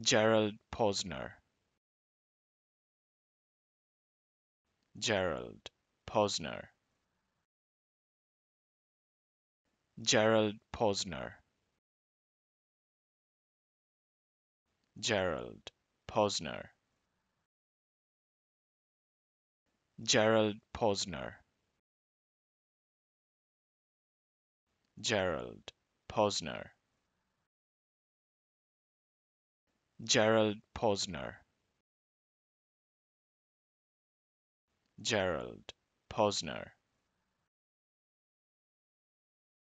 Gerald Posner. Gerald Posner. Gerald Posner. Gerald Posner. Gerald Posner. Gerald Posner Gerald Posner. Gerald Posner